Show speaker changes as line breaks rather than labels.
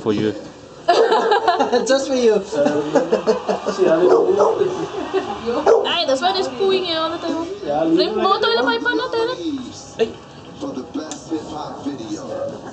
for you.
Just for you.
Nej, that's why there's pooing here all the time. Flip motor toilet paper pipe natin.
Ay!
For the best hip hop video.